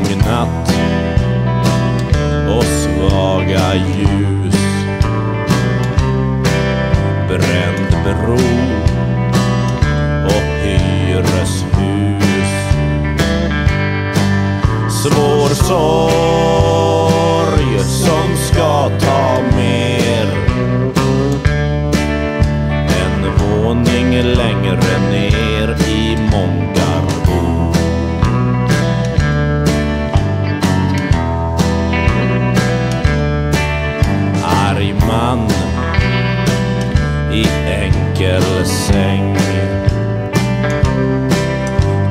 lång natt och svaga ljus. Bränd bro och hyreshus. Svår sorg som ska ta mer en våning längre ner i Många i enkel säng.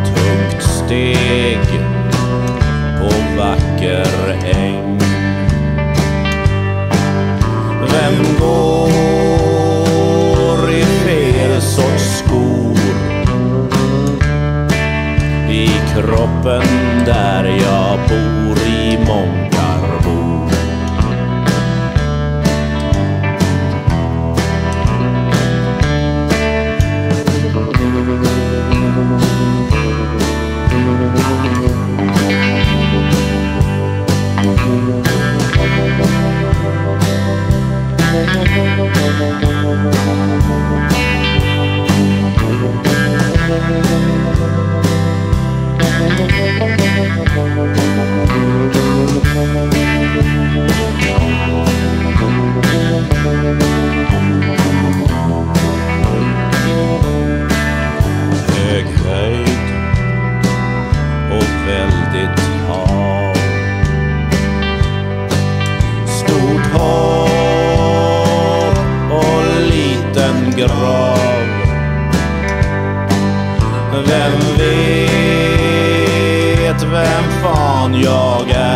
Tungt steg på vacker äng. Vem går i fel sorts skor? I kroppen där jag bor Thank you. Grav. Vem vet vem fan jag är?